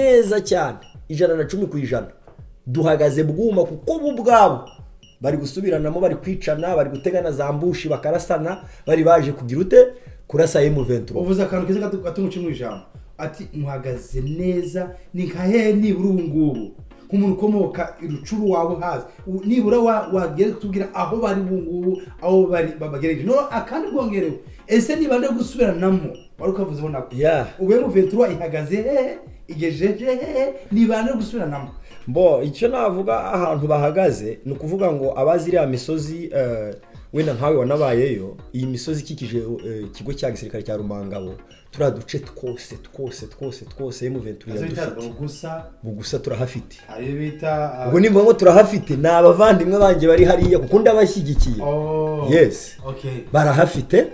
neza cyane. Ijana na cumi ku ijana. Duhagaze bwuma kuko bo ubwabo bari gusubiranamo bari kwicana bari gutegana za mbushi bakarasana bari baje kugira ute? Kurasa emu venturo uvuze akantu keza gatumuca mu ijambo. Ati muhagaze neza ni nka hehe nibura ubu ngubu? Nk'umuntu ukomoka irucuru waba uhazi U- nibura wa- wagera kutubwira aho bari ubu ngubu aho bari babagereje no akandi bwongerewe ese niba ndi gusubiranamo wari ukavuzeho nako? Yeah. ubu emu ventura ihagaze hehe igejeje hehe niba ndi gusubiranamo bo icyo navuga ahantu bahagaze ni ukuvuga ngo abazi iriya misozi eh, wenda nkawe wanabayeyo iyi misozi ikikije eh, ikigo cya gisirikare cya rumangabo turiya duce twose twose twose twose iradufite ugusa bugusa turahafite. Ah, ubwo nimba ngo turahafite. Ni abavandimwe banjye bari hariya kuko ndabashyigikiye. Oh, yes. okay barahafite.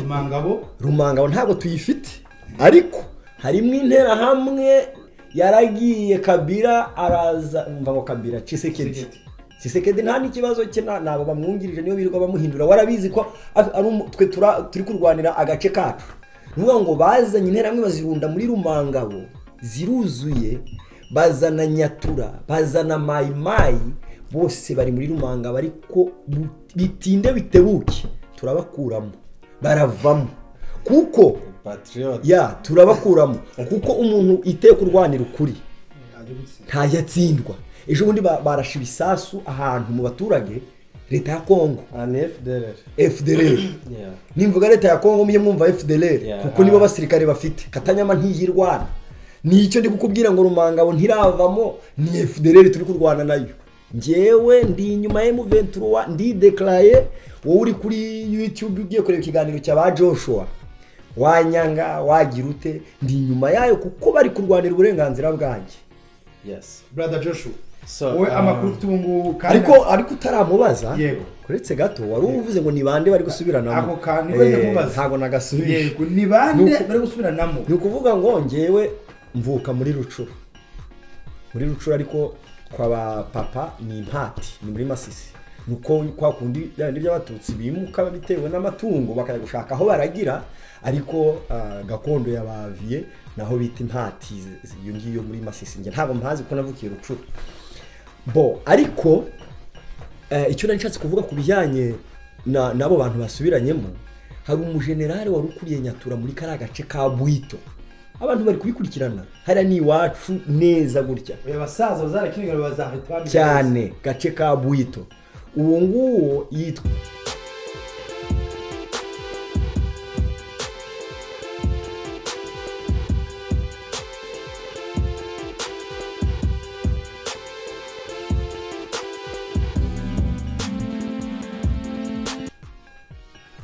Rumangabo rumangabo ntabwo tuyifite. Ariko harimo interahamwe yaragiye kabira araza umva ngo kabira cisekedi cisekedi nta n'ikibazo cye nta- ntabwo bamwungirije niyo birirwa bamuhindura. Warabizi ko twe turi kurwanira agace kacu. Ni ukuvuga ngo bazanye interahamwe bazirunda muri rumangabo ziruzuye bazana nyatura bazana mayimayi bose bari muri rumangabo ariko bitinde bitebuke. Turabakuramo baravamo. Kuko ya turabakuramo kuko umuntu iteye kurwanira ukuri Ajya gutsinda. ntayatsindwa ejo bundi ba- barashe ibisasu ahantu mu baturage leta ya kongo an fdr nimvuga leta ya kongo mujye mwumva fdr kuko nibo basirikare bafite. Katanyama ntiyirwana. Nicyo ndi kukubwira ngo rumangabo ntiravamo ni fdr turi kurwana na yo. Njyewe ndi inyuma ya M23 ndidekaraye wowe uri kuri youtube ugiye kureba ikiganiro cya ba joshua. Wanyanga wagira ute ndi inyuma yayo kuko bari kurwanira uburenganzira bwanjye. Yes. Brother joshua So, wowe um, amakuru ufite ubu ngubu kandi ariko ariko utaramubaza Yego. uretse gato wari uvuze ngo ni bande bari gusubiranamo ako kantu Eh, ntabwo nagasubije. Yego ni bande bari gusubiranamo ni ukuvuga ngo ngewe mvuka muri rucuru muri rucuru ariko kwa ba papa ni impati ni muri masisi. Nuko kwa kundi bya bindi by'abatutsi bimuka bitewe n'amatungo bakajya gushaka aho baragira ariko ah, gakondo yabaviye naho bita impati iyo ngiyo muri masisi. Njye ntabwo mpazi ko navukiye rucuru. Bo ariko eh, icyo nari nshatse kuvuga ku bijyanye na- n'abo bantu basubiranyemo hari umujenerali wari ukuriye nyatura muri kariya gace ka bwito. Abantu bari kubikurikirana. Hariya ni iwacu neza gutya. Cyane gace ka bwito. Uwo nguwo yitwa.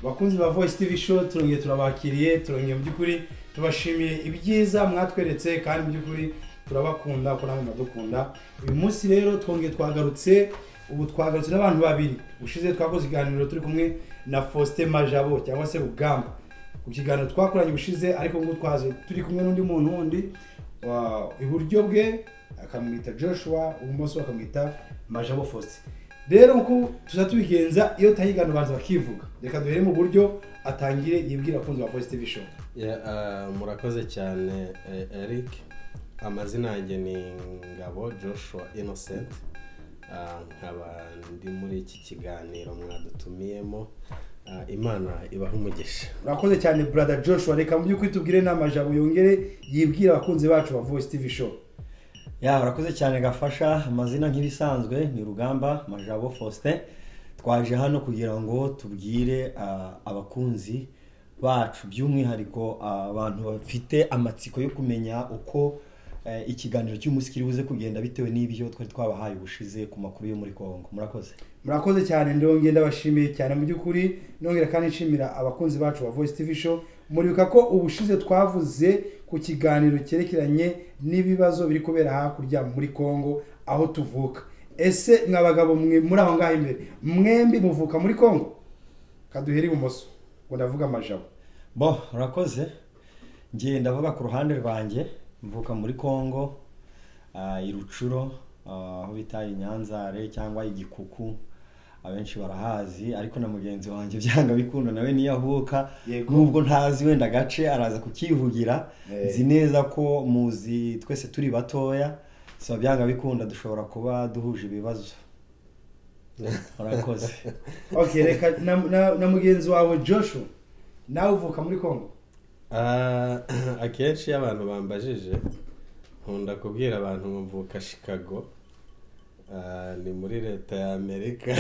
Bakunzi ba voice tv show turongeye turabakiriye turongeye mu by'ukuri tubashimiye ibyiza mwatweretse kandi mu by'ukuri turabakunda ko namwe muradukunda uyu munsi rero twongeye twagarutse ubu twagarutse n'abantu babiri. Ushize twakoze ikiganiro turi kumwe na faustin majabo cyangwa se rugamba. Ku kiganiro twakoranye ubushize ariko ngubu twaje turi kumwe n'undi muntu wundi iburyo bwe akamwita joshua ibumoso akamwita majabo faustin. Rero uko tuza tubigenza iyo tahiganira banza bakivuga. Reka duhere mu buryo atangire yibwira abakunzi ba voice tv show murakoze cyane eh, eric. Amazina yanjye ni ngabo joshua innocent. Nkaba ndi muri iki kiganiro mwadutumiyemo. Uh, imana ibaha umugisha. Murakoze cyane brother joshua. Reka mu by'ukuri tubwire n'amajambo yongere yibwira abakunzi bacu ba voice tv show. Ya urakoze cyane gafasha. Amazina nk'ibisanzwe ni rugamba majabo faustin. Twaje hano kugira ngo tubwire ah, abakunzi bacu by'umwihariko ah, abantu bafite amatsiko yo kumenya uko ikiganiro cy'umunsi kiri buze kugenda bitewe n'ibyo twari twabahaye ubushize ku makuru yo muri congo. Murakoze? Murakoze cyane ndongera ndabashimiye cyane. Mu by'ukuri nongera kandi nshimira abakunzi bacu ba voice tv show. Muribuka ko ubushize twavuze ku kiganiro cyerekeranye n'ibibazo biri kubera hakurya muri congo aho tuvuka. Ese mwa bagabo mwe muri aho ngaho imbere mwembi muvuka muri congo? Kaduhere ibumoso ngo ndavuga amajabo. Bo urakoze ngiye ndavuga ku ruhande rwanjye. Mvuka muri congo ah, i rucuro ah, aho bita i nyanzare cyangwa igikuku abenshi barahazi ariko na mugenzi wanjye byanga bikunda nawe niyo avuka nubwo ntazi wenda agace araza kukivugira. Eh. nzi neza ko muzi twese turi batoya so byanga bikunda dushobora kuba duhuje ibibazo. Urakoze okay reka na, mugenzi wawe joshua nawe uvuka muri congo Ah, akenshi iyo abantu bambajije nkunda kubwira abantu ngo mvuka chicago. Ah, ni muri leta ya amerika.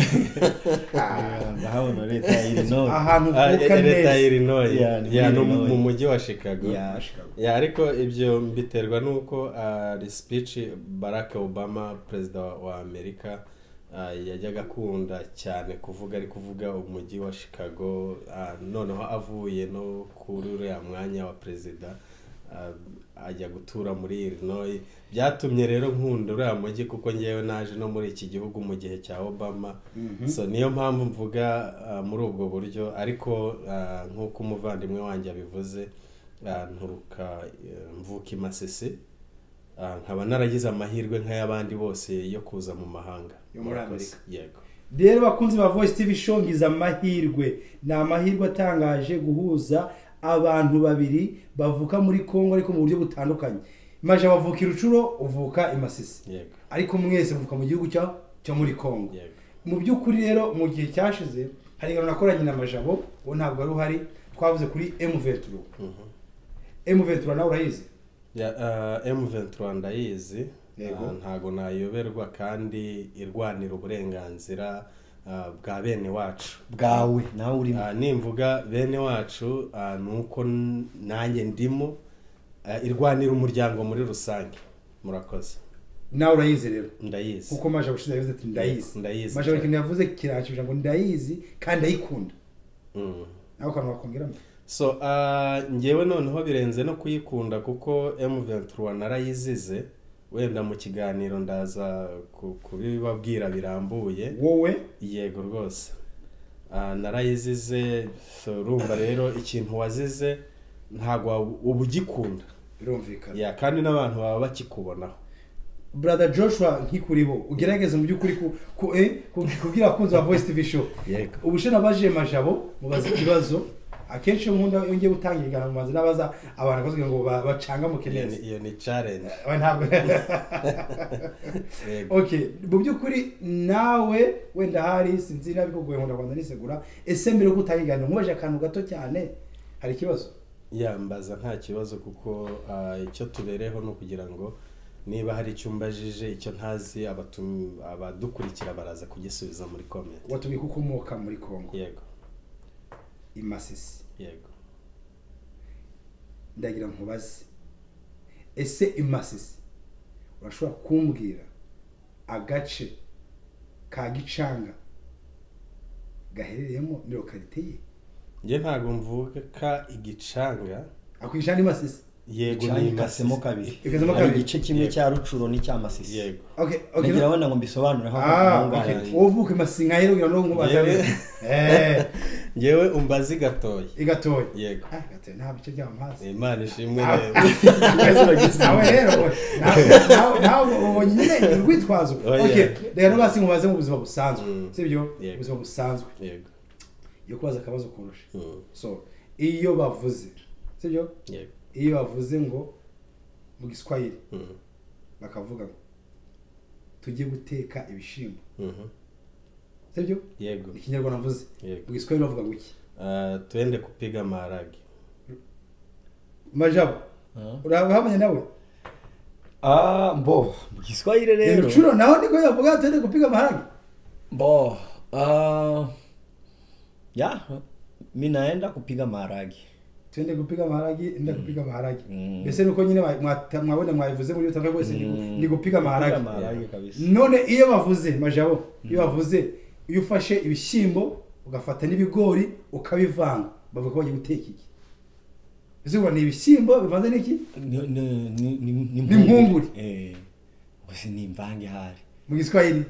Ndahabona leta ya Illinois. Ahantu Ah, leta ya no mu- mujyi wa chicago. Ariko ibyo mbiterwa n'uko ari speech barack obama perezida wa amerika ah, yajyaga akunda cyane kuvuga ari kuvuga umujyi wa chicago. Ah, noneho avuye no kuri uriya mwanya wa perezida ah, ajya gutura muri illinois. Byatumye rero nkunda uriya mujyi kuko ngewe naje no muri iki gihugu mu gihe cya obama. So niyo mpamvu mvuga ah, muri ubwo buryo. Ariko ah, nk'uko umuvandimwe wanjye abivuze ah, nturuka eh, mvuka i masisi. Ah, nkaba naragize amahirwe nk'ay'abandi bose yo kuza mu mahanga. Yo muri. Amerika. yego. Rero bakunzi ba voice tv show ngize amahirwe. Ni amahirwe atangaje guhuza abantu babiri bavuka muri congo ariko mu buryo butandukanye. Maje bavuka irucuro uvuka i masisi. Yego. Ariko mwese muvuka mu gihugu cyo muri congo. Mu by'ukuri rero mu gihe cyashize hari ingano nakoranye na majabo uwo ntabwo wari uhari twavuze kuri M23 Mhm. M23 nawe urayizi? ah, M23 ndayizi. Ah, ntago nayoberwa kandi irwanira uburenganzira ah, bwa bene wacu. Bwawe nawe urimo. Nimvuga bene wacu ni uko nanjye ndimo irwanira umuryango muri rusange. Murakoze. Nawe urayizi rero? Ndayizi. Kuko majabo ushize yavuze ati ndayizi. Ndayizi cyane. ikintu yavuze kiranshije ngo ndayizi kandi ndayikunda Mm. nawe kantu wakongeramo so ah, ngewe noneho birenze no kuyikunda kuko M23 narayizize wenda mu kiganiro ndaza ku- kubibabwira birambuye. Wowe? Yego rwose. Ah, narayizize urumva rero ikintu wazize ntabwo uba ugikunda. Birumvikana. Kandi n'abantu baba bakikubonaho. Brother joshua nkikuriho ugerageze mu by'ukuri ku, ku, eh, ku- kubwira abakunzi ba voice tv show. Ubushe nabajije majabo mubaza ikibazo. Akenshi iyo nkunda iyo ngiye gutangira ibiganiro mubaza nabaza abantu kugira ngo ba- bacangamuke neza iyo ni challenge. Ntabwo okay mu by'ukuri nawe wenda hari sinzi nabi ko guhemura rwanda nisegura ese mbere yo gutangira ibiganiro nkubajije akantu gato cyane? Hari ikibazo? Yambaza nta kibazo kuko ah, icyo tubereho ni ukugira ngo niba hari icyo umbajije icyo ntazi abadukurikira baraza kugisubiza muri comment. Watubwira ko ukomoka muri congo. Yego. I masisi yego. Ndagira nkubaze ese i masisi urashobora kumbwira agace ka gicanga gaherereyemo ni lokalite ye? Njye ntabwo mvuka igicanga akwishyura ni masisi yego ni ikasemo kabiri. Ikasemo hari kabiri. igice kimwe Yego. cya rucuro n'icya masisi yego. Okay okay nagira no- wenda ngo mbisobanure aho ah okay wowe uvuka i masisi nka rero kugira ngo nkubaze eh. Ngewe umbazi gatoya igatoya yego. Ah gatoya nta bice by'aho mpazi imana ishimwe Ah. neza nawe rero nawe- ubonye nyine urwitwazo. Rero basi nkubaze mu buzima busanzwe Mm. sibyo ubuzima busanzwe. Yego. Yo kubaza akabazo kurusha. Mm. so iyo bavuze sibyo iyo bavuze ngo mu giswahili Mm. bakavuga ngo tujye guteka ibishyimbo. Mhm. Sibyo yego. Ikinyarwanda mvuze yego. Mu giswahili bavuga ngo iki Ah, twende kupiga maharage. Majabo urahamanya nawe ah mbo. Mu giswahili rero ibicuro naho niko yavuga tuende kupiga maharage. Bo, ah, ya, mi naenda kupiga maharage. Tuende kupiga maharage enda kupiga maharage. Mm. mbese nuko nyine mwa- mwa- mwabona mwabivuze muri utanga rwose ndi Mm. ndi Kupiga maharage. none iyo bavuze majabo iyo bavuze iyo ufashe ibishyimbo ugafata n'ibigori ukabivanga bavuga ko bagiye guteka iki ubona ni ibishyimbo bivanze n'iki Ni impungure. Eh. Gusa ni imvange hari. mu giswahili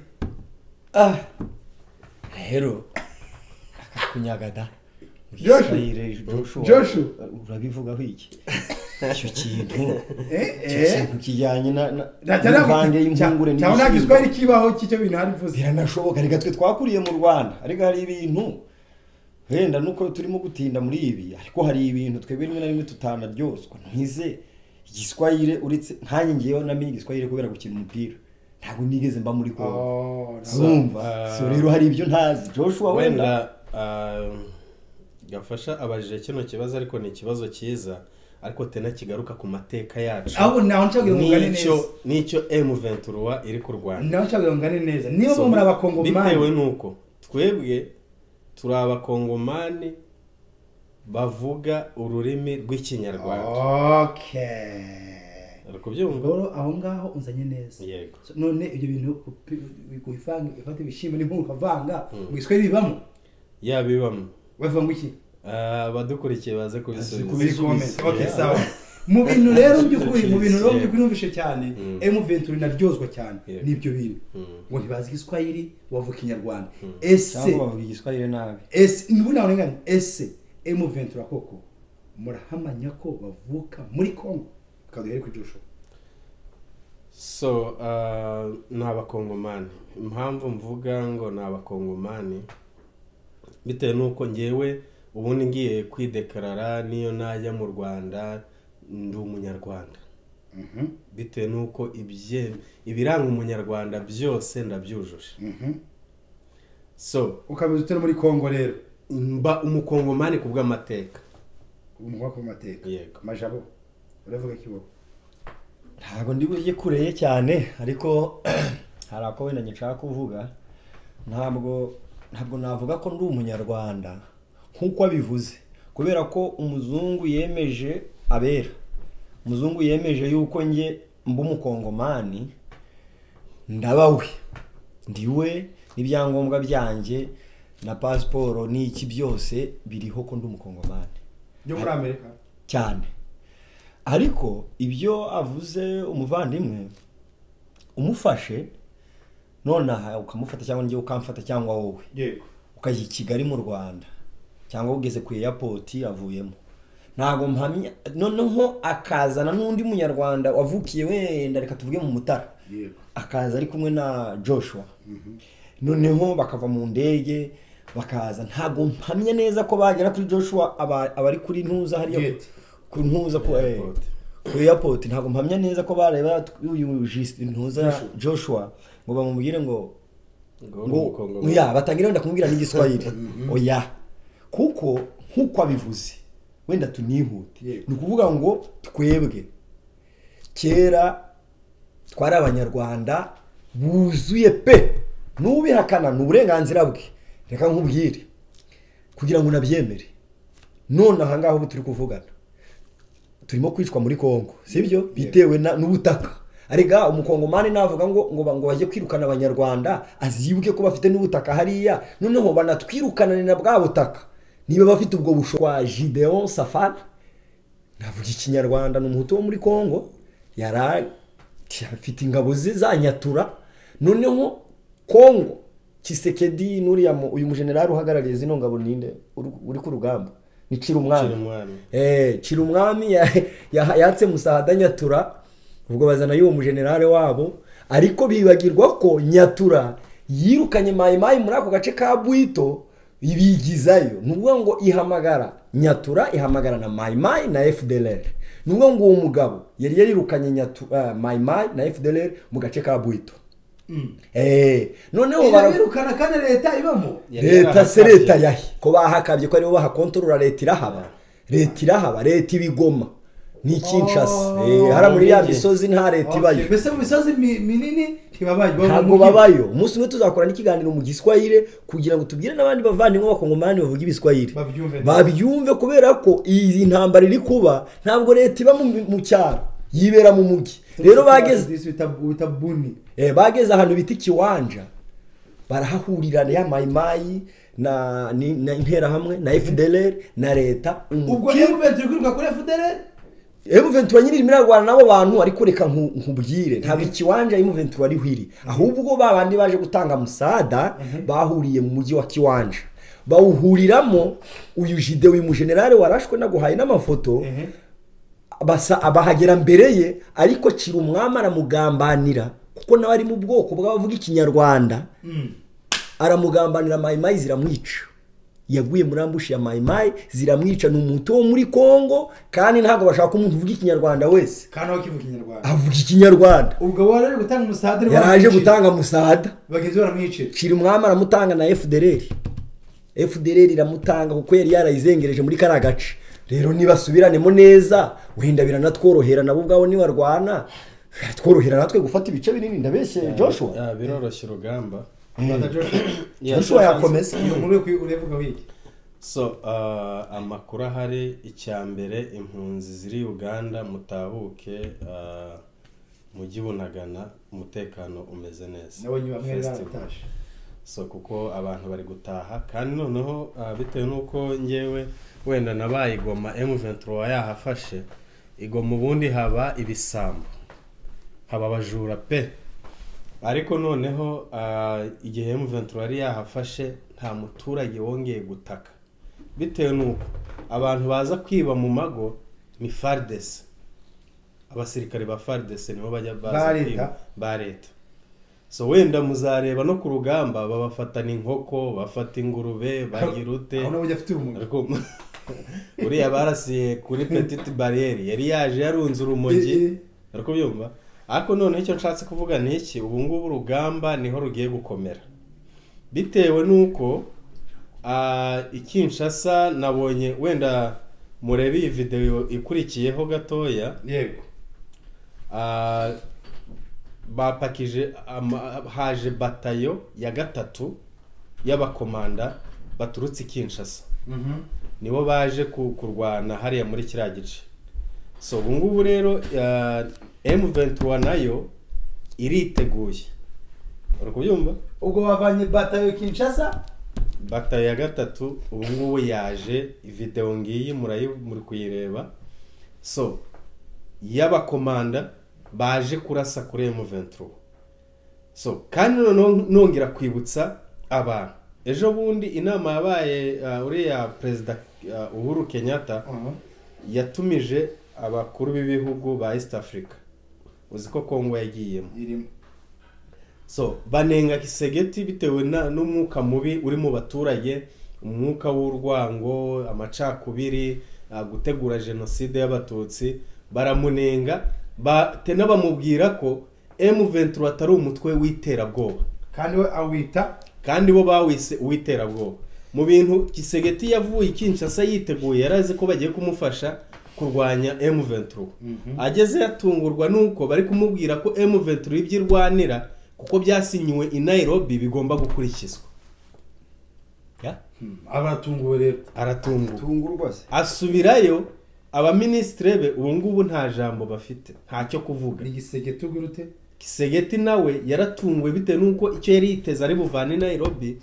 Ah. Rero akakunyagada. Mu. Giswahili. Joshua. Urabivugaho iki? Icyo kintu Eh, eh. kintu kijyanye na na- Nta- nta- n'imvange y'impungure cyangwa nta n'ibishyimbo. giswahili kibaho cy'icyo bintu hari bivuze biranashoboka reka twe twakuriye mu rwanda. Ariko hari ibintu wenda nuko turimo gutinda muri ibi ariko hari ibintu twebwe rimwe na rimwe tutanaryoswa ntize igiswahili uretse nkanjye ngewe namenye igiswahili kubera gukina umupira. Ntabwo nigeze mba muri kongo Oh, zumva uh, so rero hari ibyo ntazi. Joshua wenda? wenda ah, gafasha abajije kino kibazo ariko ni ikibazo cyiza. Ariko tena kigaruka ku mateka yacu. Ahubwo naho nshaka ngo ngane neza. n'icyo n'icyo M23 iri ku Rwanda. Naho nshaka ngo ngane neza. Niba So, bo muri bitewe abakongomani n'uko twebwe turi abakongomani bavuga ururimi rw'ikinyarwanda. Okay. Kubyumva? Aho ngaho unzanye neza. None ibyo bintu guhivanga ifata ibishyimbo n'impungure ukavanga mu giswahili bibamo. Yabibamo bavuga ngo iki? Abadukurikiye baze kubisubiza. Sawa. Mu bintu rero by'ukuri mu bintu rero by'ukuri numvishe cyane Mm. M23 naryozwa cyane. N'ibyo bintu. Mm. ngo ntibazi igiswahili wavuga ikinyarwanda Mm. ese bavuga igiswahili nabi. ese niba nawe ngani ese M23 koko murahamanya ko bavuka muri Congo kaduhere ku Joshua so ah, ni abakongomani. Impamvu mvuga ngo ni abakongomani bitewe n'uko ngewe ubundi ngiye kwidekarara niyo najya mu rwanda ndi umunyarwanda. Mhm, bitewe n'uko ibye- ibiranga umunyarwanda byose ndabyujuje. Mhm. so ukabizi utari muri Congo rero? mba umukongomani ku bw'amateka. Umuvuga ku mateka yego. Majabo uravuga wowe ntabwo ndi bujye kureye cyane ariko hari ako wenda nshaka kuvuga. Ntabwo ntabwo navuga ko ndi umunyarwanda. Nk'uko abivuze. Kubera ko umuzungu yemeje abera umuzungu yemeje yuko njye mba umukongomani ndabawe. Ndiwe n'ibyangombwa byanjye na pasiporo n'iki byose biriho ko ndi umukongomani. Byo muri Amerika? Cyane. Ariko ibyo avuze umuvandimwe umufashe nonaha ukamufata cyangwa njye ukamfata cyangwa wowe. Yego. Ukajya i kigali mu rwanda. Cyangwa ugeze ku airport avuyemo. Ntabwo mpamya noneho akazana n'undi munyarwanda wavukiye wenda reka tuvuge mu mutara. Akaza ari kumwe na joshua. Noneho bakava mu ndege bakaza. Ntabwo mpamya neza ko bagera kuri joshua aba- abari kuri ntuza hariya ku ntuza ku eh, Airport. ku airport. Ntabwo mpamya neza ko bareba uyu jisi ntuza Joshua. ngo bamubwire ngo ngo batangira wenda kumubwira n'igiswahili. Oya. Kuko nk'uko abivuze wenda tunihute. Ni ukuvuga ngo twebwe. Kera twari abanyarwanda buzuye pe! N'ubihakana ni uburenganzira bwe. Reka nkubwire. Kugira ngo unabyemere. None aha ngaha ubu turi kuvugana. Turimo kwicwa muri kongo sibyo? Bitewe n'ubutaka. Arega umukongomani navuga ngo ngo ngo bajye kwirukana abanyarwanda azibuke ko bafite n'ubutaka hariya. Noneho banatwirukanane na bwa butaka. Niba bafite ubwo bushobozi kwa gideon safari navuga ikinyarwanda ni umuhutu wo muri yari afite ingabo ze za nyatura. Noneho kongo kisekedi n'uriya uyu mujenerali uhagarariye zino ngabo ninde uri ku rugamba? Ni cira umwami Cira umwami. Eh, yatse musahada nyatura ubwo bazana y'uwo mujenerale wabo. Ariko bibagirwa ko nyatura yirukanye mayimayi muri ako gace ka bwito ibigizayo. Ni ukuvuga ngo ihamagara nyatura ihamagara na mayimayi na fdlr ni ukuvuga ngo uwo mugabo yari yarirukanye Nyatu- eh, mayimayi na fdlr mu gace ka bwito. Eh, noneho bara- birukana kandi leta ibamo? Leta se leta yahe ko bahakabye ko ari bo bahakontorora leta irahaba. Leta irahaba leta ibigoma. Ni kinshasa Oh. Eh, hariya muri ya misozi nta leta ibayo mbese mu misozi mi- minini ntibabaye baba mu ntabwo babayo. Umunsi umwe tuzakora n'ikiganiro mu giswahili kugira ngo tubwire n'abandi bavandimwe b'abakongomani bavuga ibiswahili. Babyumve kubera ko iyi ntambara iri kuba ntabwo leta iba mu- cyaro. Yibera mu mujyi rero bageze Eh, bageze ahantu bita ikiwanja. Barahahurira ya mayimayi na interahamwe na fdlr na leta. Ubwo M23 iri kwiruka kuri FDLR emuventura nyiri irimo irarwana n'abo bantu ariko reka nku- nkubwire. Ntabwo ikiwanja emuventura ariho iri ahubwo ba bandi baje gutanga musada bahuriye mu mujyi wa kiwanja. Bawuhuriramo uyu jide uyu mujenerale warashwe naguhaye n'amafoto basa abahagera mbere ye ariko kiri umwami aramugambanira kuko nawe ari mu bwoko bw'abavuga ikinyarwanda. Aramugambanira mayimayi ziramwica. Yaguye muri ambushi ya mayimayi ziramwica ni umuto wo muri kongo kandi ntabwo bashaka umuntu uvuga ikinyarwanda wese. Kandi aho kivuga ikinyarwanda. Avuga ikinyarwanda. Ubwo wari ari gutanga umusadire yaraje gutanga musada. Bagenzi be baramwicira. Kiri umwami aramutanga na fdr fdr iramutanga kuko yari yarayizengereje muri kariya gace. Rero nibasubiranemo neza wenda biranatworohera nabo ubwabo nibarwana. Tworohera natwe gufata ibice binini. Ndabeshye joshua. Ya, biroroshya urugamba. Joshua yakomeza urevuga wiki so amakuru ahari icya mbere impunzi ziri uganda mutahuke uh, mujyi bunagana umutekano umeze neza. So kuko abantu bari gutaha kandi noneho uh, bitewe n'uko ngewe wenda nabaye igoma M23 yahafashe igoma ubundi haba ibisambo. Haba abajura pe. Ariko noneho uh, igihe M23 yari yahafashe nta muturage wongeye gutaka. Bitewe n'uko abantu baza kwiba mu mago ni FARDC abasirikare ba FARDC nibo bajya baza Ba leta? kwiba ba leta. So wenda muzareba no ku rugamba babafatana inkoko bafata ingurube bagira ute aho nabo afite ubumuga. Ariko uriya barasiye kuri petite barriere yari yaje yarunze urumogi. Eh, eh. Ariko noneho icyo nshatse kuvuga ni iki? Ubu ngubu urugamba ni ho rugiye gukomera. Bitewe n'uko ah, i Kinshasa nabonye wenda murebe iyi videwo ikurikiyeho gatoya yego. bapakije haje batayo ya gatatu y'abakomanda baturutse Kinshasa. Mhm. nibo baje ku- kurwana hariya muri kiriya gice. So ubu ngubu rero ah, M23 na yo iriteguye. Uri kubyumva ubwo bavanye batayo kinshasa? Batayo ya gatatu ubu ngubu yaje videwo ngiyi muri kuyireba. So y'abakomanda baje kurasa kuri M23 so kandi nongera kwibutsa abantu. Ejo bundi inama yabaye uh, uriya perezida uh, uhuru kenyatta yatumije abakuru b'ibihugu ba east africa. Uzi ko kongo yagiyemo. So banenga kisegeti bitewe n'umwuka mubi uri mu baturage umwuka w'urwango amacakubiri ah, gutegura jenoside y'abatutsi baramunenga batena bamubwira ko M23 atari umutwe w'iterabwoba. Kandi we awita? Kandi bo bawise uw'iterabwoba. Mu bintu kisegeti yavuye Kinshasa yiteguye yari azi ko bagiye kumufasha kurwanya M23 ageze yatungurwa nuko bari kumubwira ko M23 ibyo irwanira kuko byasinyiwe i Nairobi bigomba gukurikizwa. Abatunguwe rero. Aratungurwa asubirayo abaminisitire be ubu ngubu nta jambo bafite ntacyo kuvuga. Ni igisege tubwira ute kisegeti nawe yaratunguwe bitewe n'uko icyo yari yiteze ari buvane Nairobi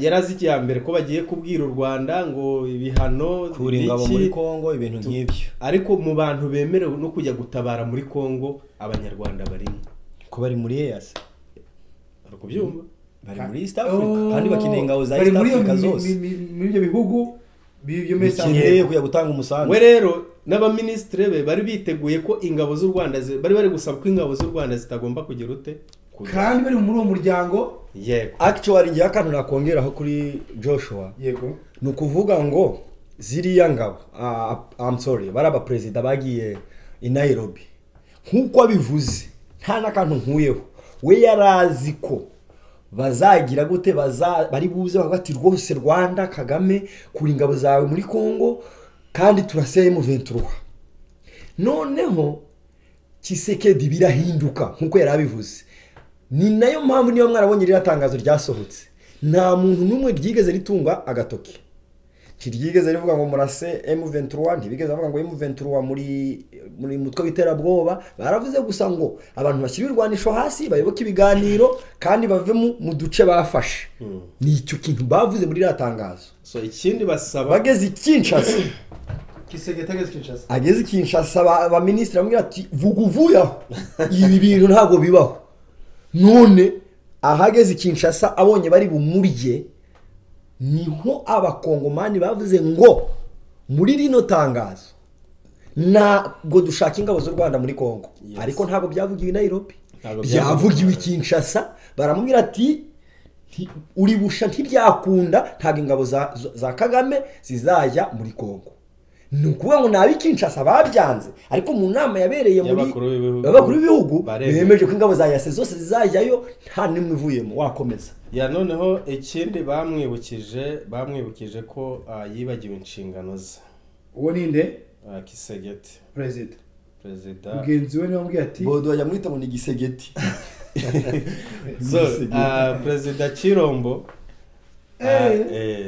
yari azi icya mbere ko bagiye kubwira u rwanda ngo ibihano ingabo muri kongo ibintu nk'ibyo ariko mu bantu bemerewe no kujya gutabara muri kongo abanyarwanda barimo ko bari muri eyasi uri kubyumva bari muri east africa kandi bakeneye ingabo za Bari east africa zose muri ibyo bihugu bikeneye kujya gutanga umusanzu we rero n'abaminisitiri be bari biteguye ko ingabo z'u rwanda bari bari gusaba ko ingabo z'u rwanda zitagomba kugira ute kandi bari muri uwo muryango? Yego. Actually ngewe akantu nakongeraho kuri joshua. Yego. Ni ukuvuga ngo ziriya ngabo ah, I'm sorry bari abaperezida bagiye i Nairobi. Nk'uko abivuze nta n'akantu nkuyeho. We yari azi ko bazagira gute baza bari buze bavuga ati rwose rwanda kagame kura ingabo zawe muri congo kandi turaseye mu ventura noneho kisekedi birahinduka nk'uko yari abivuze. Ni na yo mpamvu niyo mwarabonye ririya tangazo ryasohotse. Nta muntu n'umwe ryigeze ritunga agatoki. Ntiryigeze rivuga ngo murase M23 ntibigeze bavuga ngo M23 muri muri mutwe w'iterabwoba baravuze gusa ngo abantu bashyira ibirwanisho hasi bayoboke ibiganiro kandi bave mu duce bafashe. Ni icyo kintu bavuze muri iriya tangazo. Ikindi basaba bageze i Kinshasa. Ageze i Kinshasa. Aba- abaminisitiri bamubwira ati vuga uvuye aho ibi bintu ntabwo bibaho. None ahageze i Kinshasa abonye bari bumurye ni ho abakongomani bavuze ngo muri rino tangazo ntabwo dushaka ingabo z'u rwanda muri congo. Ariko ntabwo byavugiwe i nairobi. Byavugiwe i kinshasa. Baramubwira ati "Nti- uri busha ntibyakunda ntabwo ingabo za kagame zizajya muri congo. Ni ukuvuga ngo ni ab'i kinshasa babyanze ariko mu nama yabereye muri Y'abakuru b'ibihugu. bemeje ko ingabo za yase zose zizajyayo nta n'imwe ivuyemo. Wakomeza. Ya noneho ikindi bamwibukije bamwibukije ko ah, yibagiwe inshingano ze. Uwo ni nde? Ah, kisegeti. Perezida perezida mugenzi we ni we wamubwiye ati? Bodo bajya mwita ngo ni igisegeti so ah, perezida kirombo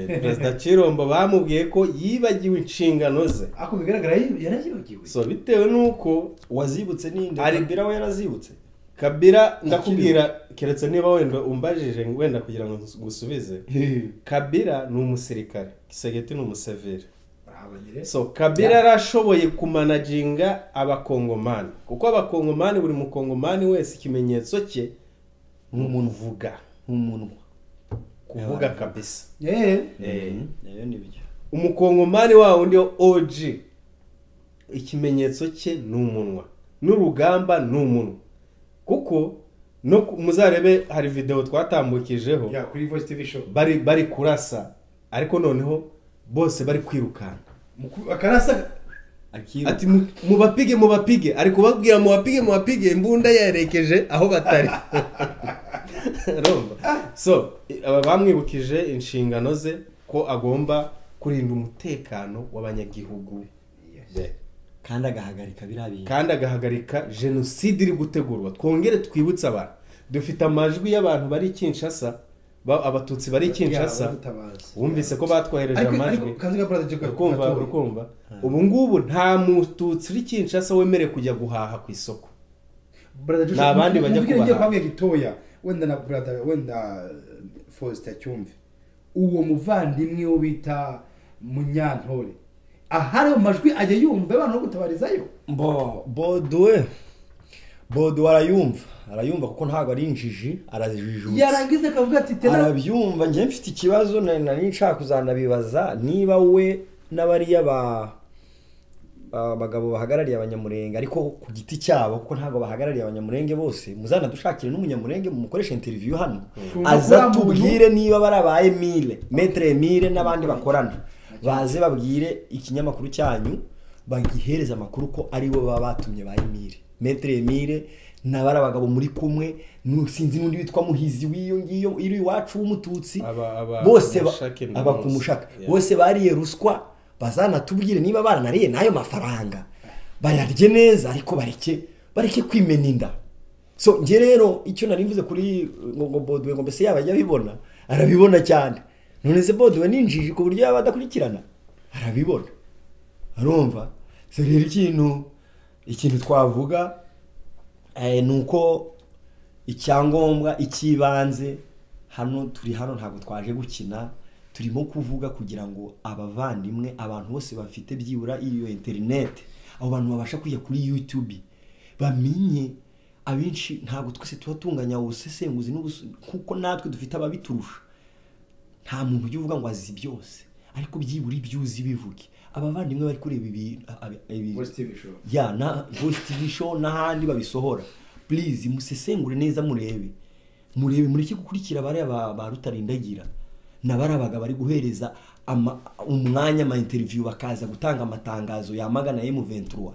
perezida kirombo bamubwiye ko yibagiwe inshingano ze. Ako bigaragara yarayibagiwe so bitewe n'uko wazibutse ninde Ari- kabira we yarazibutse. Kabira ndakubwira keretse niba wenda umbajije wenda kugira ngo ngusubize. Kabira ni umusirikare. Kisegeti ni umuseveri. So kabira yarashoboye kumanaginga abakongomani. Kuko abakongomani buri mukongomani wese ikimenyetso cye ni umuntu uvuga nk'umunwa kuvuga kabisa. Eh, byo umukongomani wa wundi og ikimenyetso cye ni umunwa. N'urugamba ni umunwa. Kuko no muzarebe hari videwo twatambukijeho. Bari bari kurasa. Ariko noneho bose bari kwirukanka. Akarasa ati "Mu- mubapige mubapige. Ari kubabwira mubapige mubapige. Imbunda yerekeje aho batari? so aba bamwibukije inshingano ze ko agomba kurinda umutekano w'abanyagihugu. Kandi agahagarika biriya bintu. Kandi agahagarika jenoside iri gutegurwa. Twongere twibutse abantu. Dufite amajwi y'abantu bari kinshasa ba- abatutsi bari kinshasa. wumvise ko batwohereje amajwi. gatoya. urukumva ubu ngubu nta mututsi uri kinshasa wemerewe kujya guhaha ku isoko. Ni abandi bajya kubaha. Wenda na brother wenda uh, Faustin acyumve uwo muvandimwe wo bita munyantore. Ahari mu majwi ajya yumva abantu no gutabarizayo? Bo bodo we. Bodo arayumva. Arayumva kuko ntabwo ari injiji arazijijutse. Yarangiza akavuga ati tera. Arabyumva njye mfite ikibazo nari nshaka kuzanabibaza niba we n'abariya ba abagabo bahagarariye abanyamurenge ariko ku giti cyabo kuko ntabwo bahagarariye abanyamurenge bose muzanadushakire n'umunyamurenge mumukoresha interiviyu hano. Twumva aza tubwire niba bari aba emile metere emile n'abandi bakorana. Baze babwire ikinyamakuru cyanyu bagihereza amakuru ko ari bo baba batumye ba emile metere emile n'abari abagabo muri kumwe sinzi n'undi witwa muhizi w'iyo ngiyo iri iwacu w'umututsi. Bose ba- Mushake aba Ndamuzi. ku mushaka Yeah. bose bariye ruswa bazanatubwire niba baranariye n'ayo mafaranga. Bayarye neza ariko bareke bareke kwimena inda. So njye rero icyo nari mvuze kuri ngo Bodwe ngo mbese yaba ajya abibona arabibona cyane. None se Bodwe ni injiji ku buryo yaba adakurikirana? Arabibona. Arumva. So rero ikintu ikintu twavuga eh, ni uko icyangombwa icy'ibanze hano turi hano ntabwo twaje gukina. Turimo kuvuga kugira ngo abavandimwe abantu bose bafite byibura iyo interineti abo bantu babasha kujya kuri yutube bamenye abenshi ntabwo twese tuba tunganya ubusesenguzi kuko natwe dufite ababiturusha. Nta muntu ujya uvuga ngo azi byose ariko byibura ibyo uzi bivuge. Abavandimwe bari kureba ibi- ya na tv show n'ahandi babisohora. Please musesengure neza murebe. Murebe mureke gukurikira bariya ba, ba rutarindagira. Na bariya bagabo bari guhereza umwanya ama interview bakaza gutanga amatangazo yamagana M23.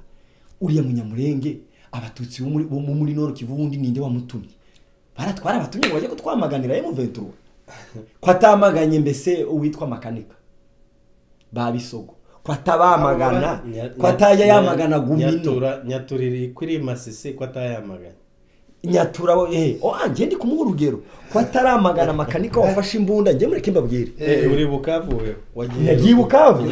Uriya munyamurenge abatutsi bo muri Nord Kivu ubundi ninde wamutumye? Baratwara abatumye ngo bajye kutwamaganira M23. Ko atamaganye mbese uwitwa makanika? Babisogo. Ko atabamagana ko atajya yamagana gumino. nyatura nyatura iri kuri masisi ko atayamaganye nyatura we eh oh njye ndi kumuha urugero. Ko ataramagana makanika wafashe imbunda njye mureke mbabwire Eh, uri bukavu Yagiye Bukavu?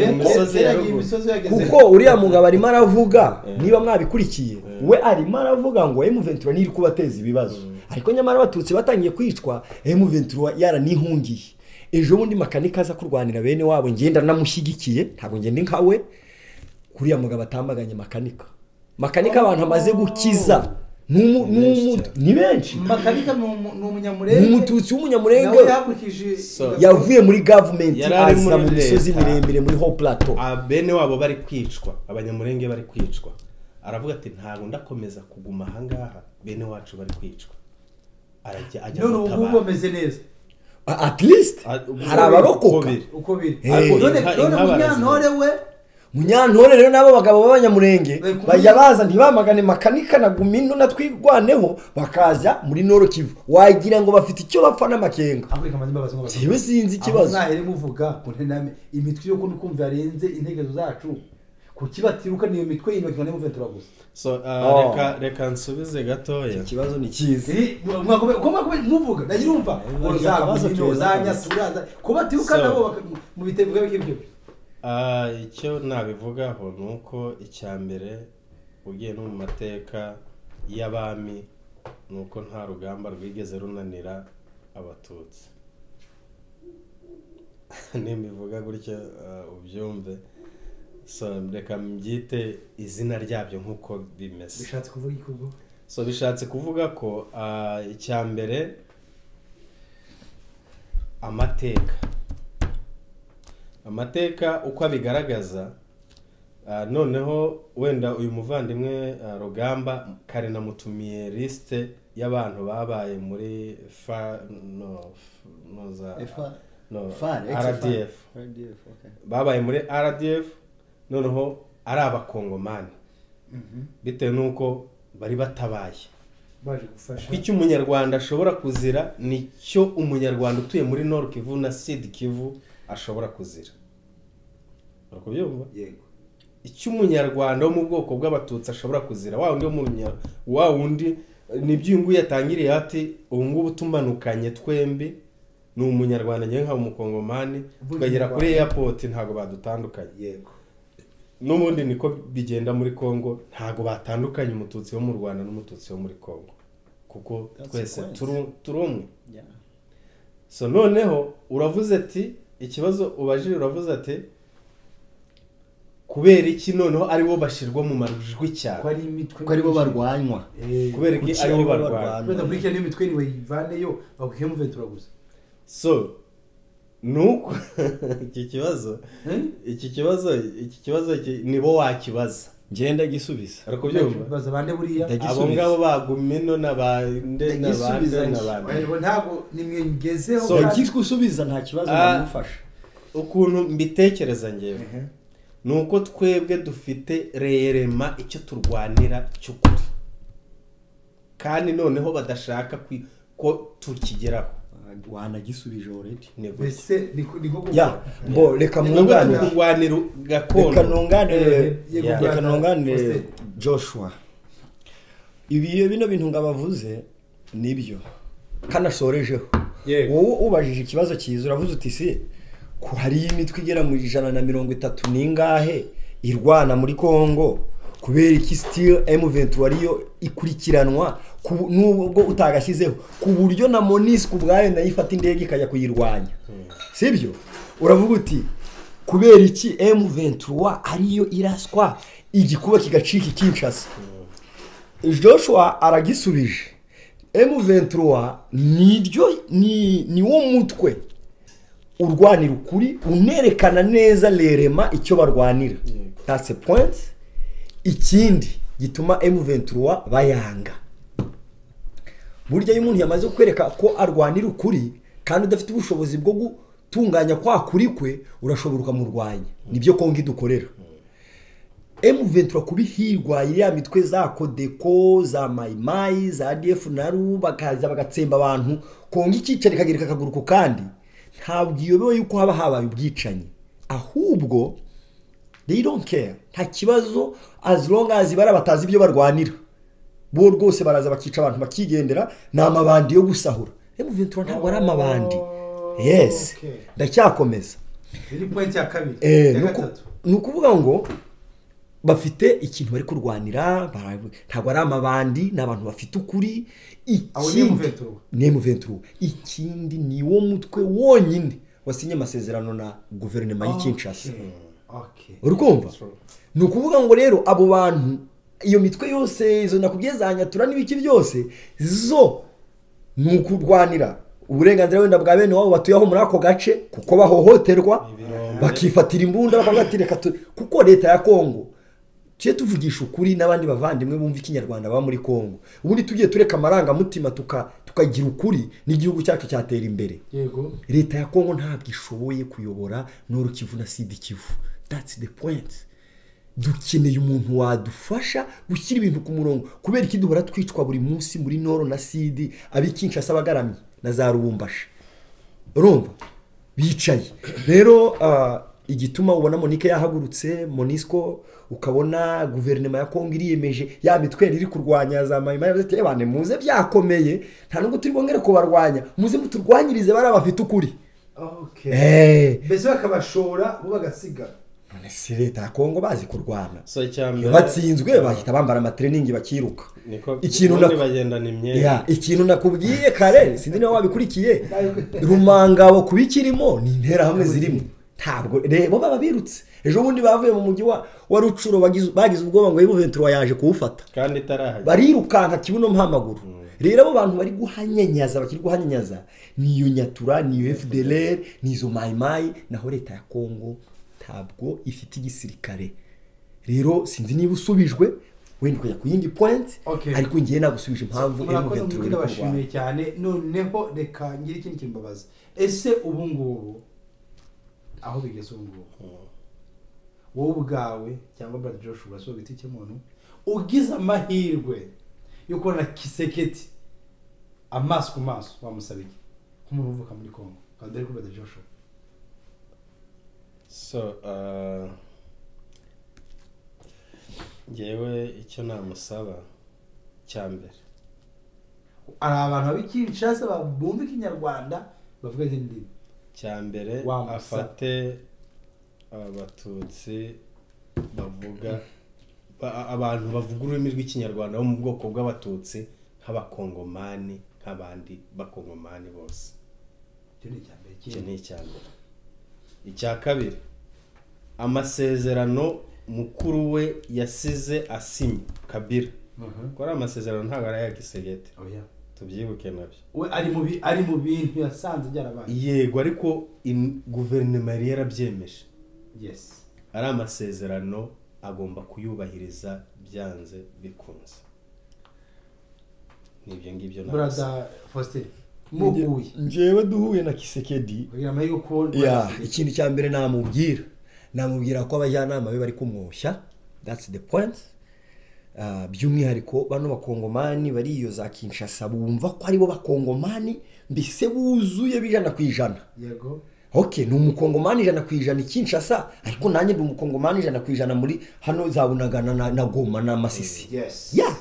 Kuko uriya mugabo arimo aravuga Eh. niba mwabikurikiye. Eh. we arimo aravuga ngo M23 niri kubateza ibibazo. Ariko nyamara abatutsi batangiye kwicwa M23 yaranihungiye. Ejo bundi makanika aza kurwanira bene wabo ngenda namushyigikiye ntabwo ngenda nkawe. Kuriya mugabo atamaganye makanika. Makanika abantu amaze gukiza. Ni benshi cyane. ni makanika ni umu- ni ni umunyamurenge umututsi w'umunyamurenge. Yavuye muri gavumenti aza mu misozi miremire muri ho plateau. Ah, bene wabo bari kwicwa. Abanyamurenge bari kwicwa. Aravuga ati ntabwo ndakomeza kuguma ahangaha bene wacu bari kwicwa. Arajya ajya none ubu gutabara bameze neza. At least Ah, hari abarokoka uko biri. none munyantore we munyantore rero n'abo bagabo b'abanyamurenge kumwe- bajya baza ntibamagane makanika na gumino na twirwaneho bakaza muri noro kivu. Wagira ngo bafite icyo bapfa n'amakenga. Jewe sinzi aho ikibazo mwahere muvuga ku ntename imitwe yo kumva yarenze intekerezo zacu kuki batiruka niyo mitwe y'intoki ngo nimuventura gusa? So ah, Oh. reka reka nsubize gatoya. Ikibazo ni cyiza. Eh, muvuga ndagira umva ngo Bagira za gumino za batiruka So- nabo mu bitego by'ibyo Ah, icyo nabivugaho ni uko icya mbere ugiye no mu mateka y'abami ni uko nta rugamba rwigeze runanira abatutsi. Nimivuga gutyo ah, ubyumve. Reka mbyite izina ryabyo nk'uko bimeze. Bishatse kuvuga iki ubwo so bishatse kuvuga ko ah, icya mbere amateka. Amateka uko abigaragaza. Ah, noneho wenda uyu muvandimwe ah, rugamba kare namutumiye lisite y'abantu babaye muri fa no, za no, rdf babaye muri rdf noneho ari abakongomani. Bitewe n'uko bari batabaye. Baje gufasha. Ko icyo umunyarwanda ashobora kuzira ni cyo umunyarwanda utuye muri nord kivu na sud kivu ashobora kuzira. Uri kubyumva yego. Icyo umunyarwanda wo mu bwoko bw'abatutsi ashobora kuzira wa wundi wo mu wa wundi ni byo uyu nguyu yatangiriye ati ubu ngubu tumanukanye twembi ni umunyarwanda ngewe nkaba umukongomani tukagera kuri airport ntabwo badutandukanye. Yego. N'ubundi niko bigenda muri congo ntabwo batandukanye umututsi wo mu rwanda n'umututsi wo muri congo. Kuko twese turi umwe. So noneho uravuze ati ikibazo ubajije uravuze ati kubera iki noneho ari bo bashyirwa mu majwi cyane? Ko ko ari bo barwanywa. Eh, kubera iki ari bo barwana? wenda muri kiriya n'imitwe nibayivaneyo bakwiye muventura gusa. So nuko iki kibazo Eh? iki kibazo iki kibazo nibo wakibaza. Ngenda gisubiza ari kubyumva baza bande buriya? Abo ngabo bagumino n'abande n'abande n'abande ntabwo nimwe ngezeho So, gusubiza nta kibazo Ah. namufasha. ukuntu mbitekereza ngewe. Ni uko twebwe dufite rerema icyo turwanira cy'ukuri kandi noneho badashaka kwi- ko tukigeraho wanagisubije gutya mbese ni ku- ni nko ya mbo reka mwunganire reka Eh, Yeah. reka Faustin. joshua ibi bino bintu ngo abavuze ni byo kanasorejeho Yego. wowe ubajije ikibazo cyiza uravuze uti se ko hari imitwe igera mu ijana na mirongo itatu n'ingahe irwana muri congo kubera iki sitire M23 ariyo ikurikiranwa ku- nubwo utagashyizeho ku buryo na monisco ubwayo na yo ifata indege ikajya kuyirwanya. Sibyo uravuga uti kubera iki M23 ariyo iraswa igikuba kigacika ikinshasa joshua aragisubije. M23 niryo ni ni wo mutwe urwanira ukuri unerekana neza lerema icyo barwanira. That's a point. Ikindi gituma M23 bayanga. Burya iyo umuntu yamaze kwereka ko arwanira ukuri kandi udafite ubushobozi bwo gutunganya kwa kuri kwe urashobora ukamurwanya ni byo kongo idukorera. M23 kubihirwa iriya mitwe za Kodeko za Mayimayi za ADF naru bakaza bagatsemba abantu kongo icyicaro ikagereka akaguru ku kandi. Ntabwo iyobewe yuko haba habaye ubwicanyi. Ahubwo they don't care. Nta kibazo as long as bari batazi ibyo barwanira. Bo rwose baraza bakica abantu bakigendera ni amabandi yo gusahura. M23 ntabwo ari amabandi. Yes. Okay. ndacyakomeza. Ni Eh, ni ukuvuga ngo bafite ikintu bari kurwanira ntabwo ari amabandi ni abantu bafite ukuri ikindi M23. ni M23 ikindi ni wo mutwe wonyine wasinye amasezerano na guverinoma y'i Kinshasa Okay. Okay. uri kumva ni ukuvuga ngo rero abo bantu iyo mitwe yose izo nakubwiye za nyatura n'ibiki byose zo ni ukurwanira uburenganzira wenda bwa bene wabo batuye aho muri ako gace kuko bahohoterwa bakifatira imbunda bakavuga ati reka tu-" kuko leta ya kongo tujye tuvugisha ukuri n'abandi bavandimwe bumva ikinyarwanda baba muri kongo. Ubundi tugiye tureka amarangamutima tuka- tukagira ukuri n'igihugu cyacu cyatera imbere. Yego. Leta ya kongo ntabwo ishoboye kuyobora noro kivu na sida kivu. That's the point. Dukeneye umuntu wadufasha gushyira ibintu ku murongo. Kubera iki duhora twicwa buri munsi muri noro na sidi abikinshasa abagaramye na za rubumbashi. Urumva? Bicaye. Rero ah, igituma ubona monike yahagurutse monisco ukabona guverinoma ya kongo iriyemeje ya mitwe iri kurwanya za mayima yavuze ati "Ebane, muze byakomeye nta nubwo turi bongere kubarwanya muze muturwanyirize bariya bafite ukuri. Okay Eh, mbese bakabashora bo bagasigara. None si leta ya kongo bazi kurwana. Iyo batsinzwe bahita bambara amatreningi bakiruka. Ikintu nakubwiye kare sinzi niba wabikurikiye. Rumangabo kuba ikirimo ni interahamwe zirimo. Ntabwo reba baba birutse. Ejo bundi bavuye mu mujyi wa rucuro bagize bagize ubwoba ngo yibuventura yaje kuwufata. Kandi itarahagera barirukanka kibuno mpamaguru rero abo bantu bari guhanyanyaza bakiri guhanyanyaza ni iyo nyatura ni iyo fdlr ni izo mayimayi naho leta ya kongo ntabwo ifite igisirikare. Rero sinzi niba usubijwe wenda ukajya ku yindi point Okay. ariko ngiye nagusubije impamvu murakoze M23 mubwira iri kurwana. bashimiye cyane. Noneho reka ngire ikindi kintu mbabaza ese ubu ngubu aho bigeze ubu ngubu? Wowe ubwawe cyangwa brother Josh urasaba igiti cy'umuntu ugize amahirwe yo kubona kiseketi amaso ku maso wamusaba iki? Nk'umuntu uvuka muri congo. Kandi ari kuri brother Joshua. So uh, ngewe icyo namusaba cya mbere. Hari abantu b'Kinshasa bumva ikinyarwanda bavuga izindi ndimi cya mbere afate abatutsi bavuga ba- abantu bavuga ururimi rw'ikinyarwanda bo mu bwoko bw'abatutsi nk'abakongomani nk'abandi bakongomani bose. Icyo ni icya mbere. Icya kabiri amasezerano mukuru we yasize asinye kabira Mhm. kuko ari amasezerano ntabwo ari aya gisegete oya tubyibuke na byo. We ari mu bintu yasanze byarabaye. Yego ariko in- guverinoma yari yarabyemeje. Ari amasezerano agomba kuyubahiriza byanze bikunze. Ni ibyo ngibyo brother Faustin muguye. Njyewe duhuye na kisekedi. Ikintu cya mbere namubwira. Namubwira ko abajyanama be bari kumwoshya that's the point. Ah, by'umwihariko bano bakongomani bari iyo za kinshasa bumva ko ari bo bakongomani mbese buzuye bijana ku ijana. Yego. Ok ni umukongomani ijana ku ijana i kinshasa ariko nanjye ndi umukongomani ijana ku ijana muri hano za bunagana na, goma na masisi. Yes ya!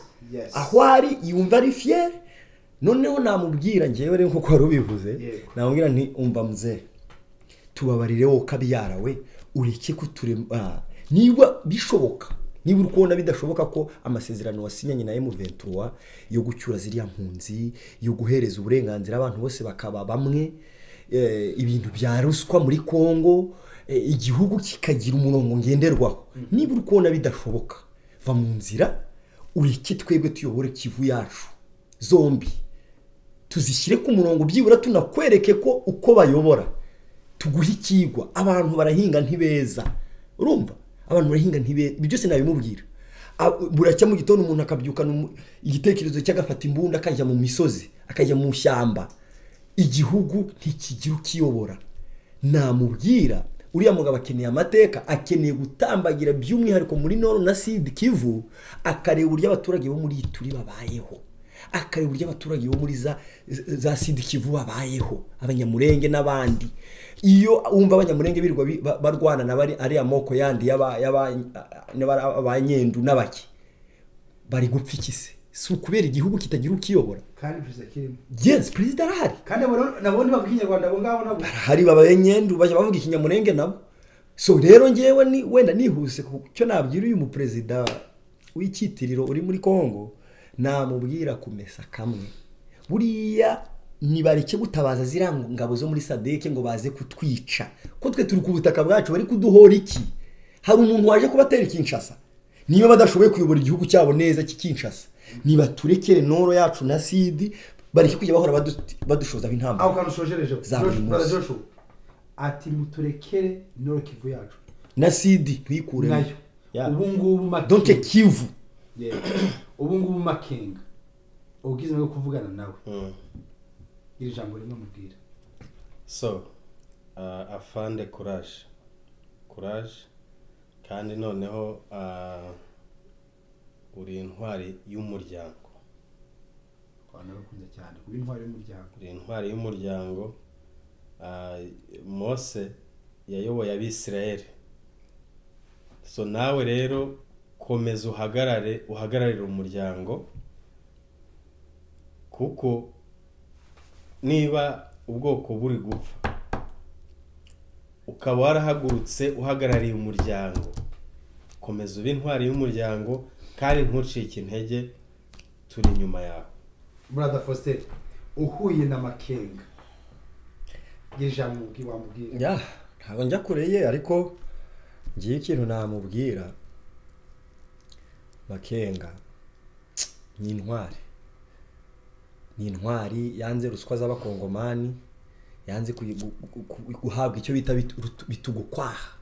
aho ari yumva ari fiyeri noneho namubwira ngewe rero nk'uko wari ubivuze namubwira nti umva mzee tubabarire wowe kabyara we ureke kuturema niba bishoboka niba uri kubona bidashoboka ko amasezerano wasinyanye na M23 yo gucyura ziriya mpunzi yo guhereza uburenganzira abantu bose bakaba bamwe ibintu bya ruswa muri Kongo eh, igihugu kikagira umurongo ngenderwaho. Niba uri kubona bidashoboka va mu nzira ureke twebwe tuyobore kivu yacu. Zombi. Tuzishyire ku murongo byibura tunakwereke ko uko bayobora. Tuguhe ikigwa. Abantu barahinga ntibeza. Urumva? Abantu barahinga ntibeza ibyo byose nabimubwira. Buracya mu gitondo umuntu akabyukana igitekerezo cye agafata imbunda akajya mu misozi akajya mu shyamba. Igihugu ntikigira ukiyobora namubwira uriya mugabo akeneye amateka akeneye gutambagira by'umwihariko muri noro na sidi kivu akareba uburyo abaturage bo muri turi babayeho. Akareba uburyo abaturage bo muri za sidi kivu babayeho. Abanyamurenge n'abandi. Iyo wumva abanyamurenge birirwa bi- ba- barwana na ariya moko yandi y'aba- y'aba- n'aba- abanyendu n'abaki bari gupfa iki se si ukubera igihugu kitagira ukiyobora. Kandi perezida kirimo yes perezida arahari. Kandi abo- nabo ntibavuga ikinyarwanda abo ngabo nabo. Hari babanyendu bajya bavuga ikinyamurenge nabo. So rero ngewe ni wenda nihuse ku cyo nabwira uyu muperezida w'icyitiriro uri muri congo namubwira kumesa kamwe. Buriya nibareke gutabaza ziriya ngabo zo muri sadeke ngo baze kutwica. Ko twe turi ku butaka bwacu bari kuduhora iki? Hari umuntu waje kubatera ikinshasa? Niba badashoboye kuyobora igihugu cyabo neza kikinshasa nibaturekere noro yacu na sidi bareke kujya bahora badu- badushozaho aho kantu ushojereje Za buri munsi. brother Joshua. Ati muturekere noro kivu yacu. Na sidi tuyikuremo na yo. Ubu ngubu makenga. Kivu. Ubu ngubu makenga. Ubwiza bwo kuvugana nawe. Mm. iri jambo rimwe mubwira. So uh, afande courage. Courage. Kandi noneho uh, uri intwari y'umuryango. Abantu bakunda cyane kuba intwari y'umuryango. Uri intwari y'umuryango uh, mose yayoboye abisirayeli. So nawe rero komeza uhagarare uhagararire umuryango kuko niba ubwoko buri gupfa ukaba warahagurutse uhagarariye umuryango. Komeza ube intwari y'umuryango kandi ntucike intege turi inyuma yawe. Brother Faustin uhuye na makenga. Iri jambo mubwi- wamubwira ya ntabwo njya kure ye ariko ngiye ikintu namubwira. Makenga ni intwari. Ni intwari yanze ruswa z'abakongomani yanze guhabwa icyo bita bitugukwaha.